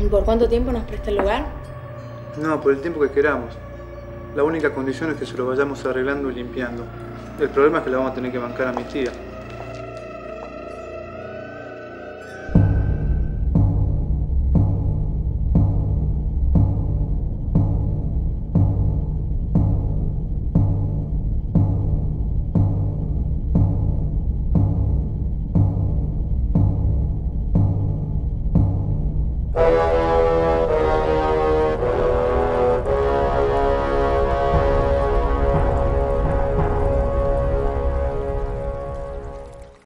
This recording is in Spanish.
¿Y por cuánto tiempo nos presta el lugar? No, por el tiempo que queramos. La única condición es que se lo vayamos arreglando y limpiando. El problema es que la vamos a tener que bancar a mi tía. Thank